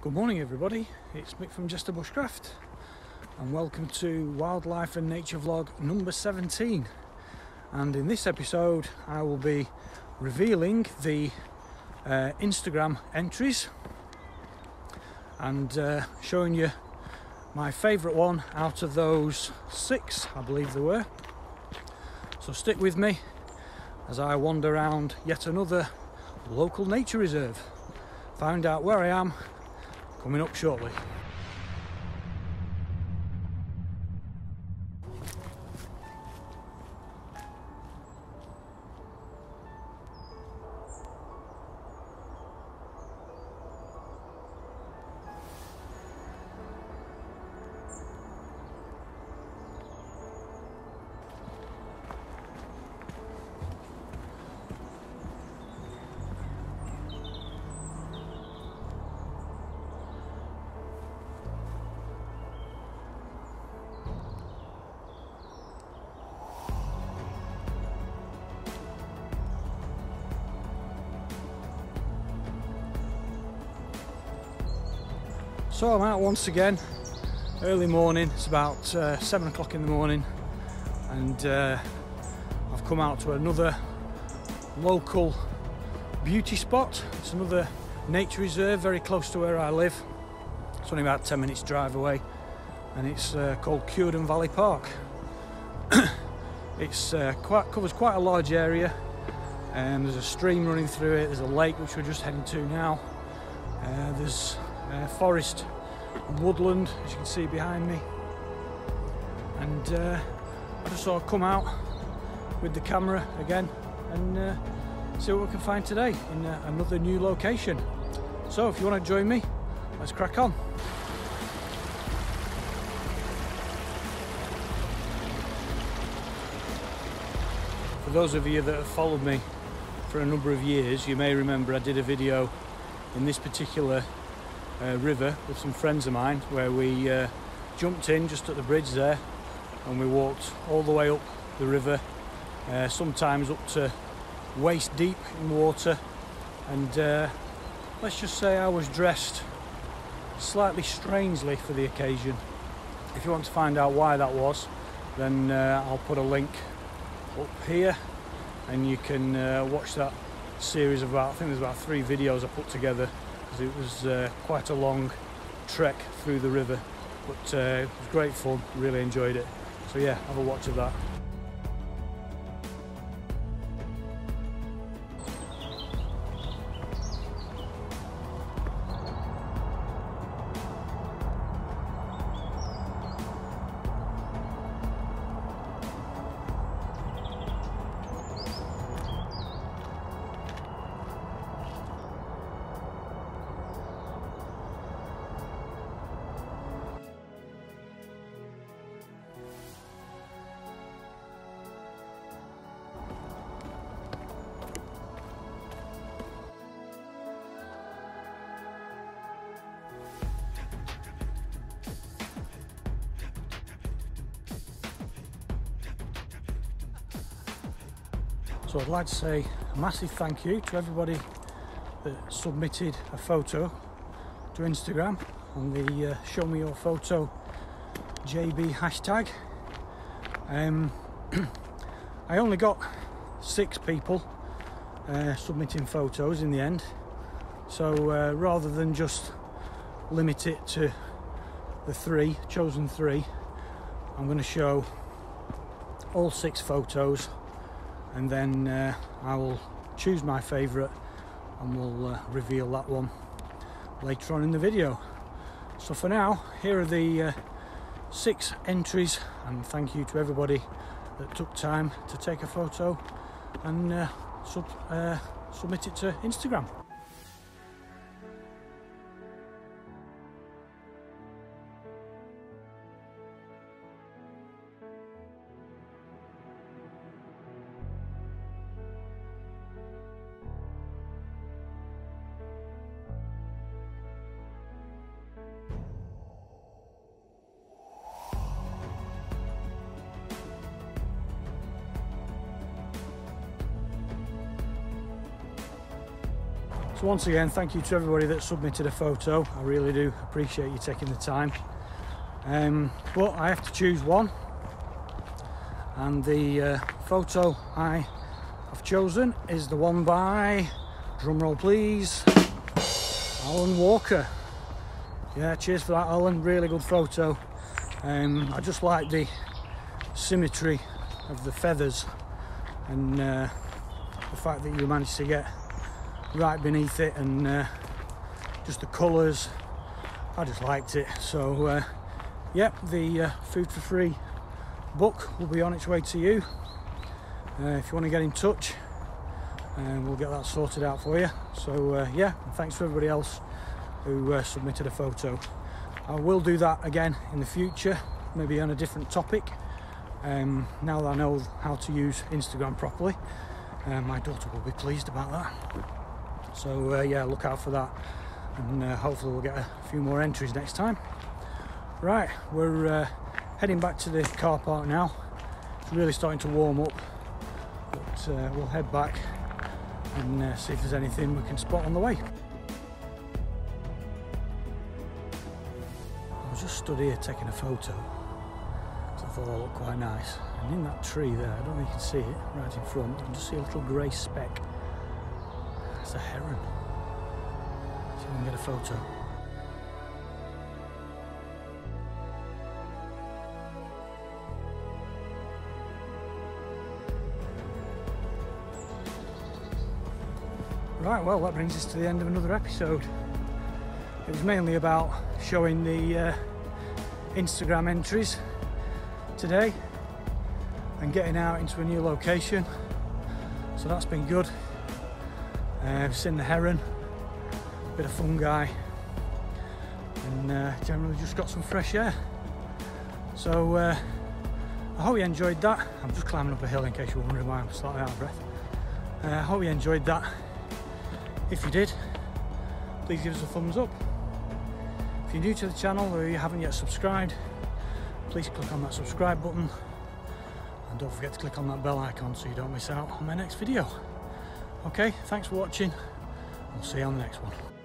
Good morning, everybody. It's Mick from Jester Bushcraft, and welcome to Wildlife and Nature Vlog number 17. And in this episode, I will be revealing the uh, Instagram entries and uh, showing you my favourite one out of those six, I believe there were. So stick with me as I wander around yet another local nature reserve. Find out where I am coming up shortly. So I'm out once again, early morning, it's about uh, 7 o'clock in the morning and uh, I've come out to another local beauty spot. It's another nature reserve very close to where I live. It's only about 10 minutes drive away and it's uh, called Cuerden Valley Park. it's uh, quite covers quite a large area and there's a stream running through it, there's a lake which we're just heading to now. Uh, there's uh, forest and woodland as you can see behind me. And uh, I just thought I'd come out with the camera again and uh, see what we can find today in uh, another new location. So if you want to join me let's crack on. For those of you that have followed me for a number of years you may remember I did a video in this particular uh, river with some friends of mine where we uh, jumped in just at the bridge there and we walked all the way up the river uh, sometimes up to waist deep in water and uh, let's just say I was dressed slightly strangely for the occasion. If you want to find out why that was then uh, I'll put a link up here and you can uh, watch that series of about I think there's about three videos I put together because it was uh, quite a long trek through the river but uh, it was great fun really enjoyed it. So yeah have a watch of that So I'd like to say a massive thank you to everybody that submitted a photo to Instagram on the uh, Show Me Your Photo JB hashtag. Um, I only got six people uh, submitting photos in the end, so uh, rather than just limit it to the three, chosen three, I'm going to show all six photos and then uh, I will choose my favourite and we'll uh, reveal that one later on in the video. So for now, here are the uh, six entries and thank you to everybody that took time to take a photo and uh, sub uh, submit it to Instagram. So once again, thank you to everybody that submitted a photo. I really do appreciate you taking the time. Um, but I have to choose one. And the uh, photo I have chosen is the one by, drumroll please, Alan Walker. Yeah, cheers for that Alan, really good photo. Um, I just like the symmetry of the feathers and uh, the fact that you managed to get right beneath it and uh, just the colours. I just liked it. So uh, yep the uh, food for free book will be on its way to you. Uh, if you want to get in touch and we'll get that sorted out for you. So uh, yeah thanks to everybody else who uh, submitted a photo. I will do that again in the future maybe on a different topic. Um, now that I know how to use Instagram properly uh, my daughter will be pleased about that so uh, yeah, look out for that, and uh, hopefully we'll get a few more entries next time. Right, we're uh, heading back to the car park now. It's really starting to warm up, but uh, we'll head back and uh, see if there's anything we can spot on the way. I was just stood here taking a photo I thought that looked quite nice. And in that tree there, I don't know if you can see it right in front, you can just see a little grey speck it's a heron. See if we can get a photo. Right, well that brings us to the end of another episode. It was mainly about showing the uh, Instagram entries today and getting out into a new location. So that's been good. Uh, seen the heron, a bit of fungi, and uh, generally just got some fresh air. So uh, I hope you enjoyed that. I'm just climbing up a hill in case you're wondering why I'm slightly out of breath. Uh, I hope you enjoyed that. If you did, please give us a thumbs up. If you're new to the channel or you haven't yet subscribed, please click on that subscribe button and don't forget to click on that bell icon so you don't miss out on my next video. Okay, thanks for watching. I'll see you on the next one.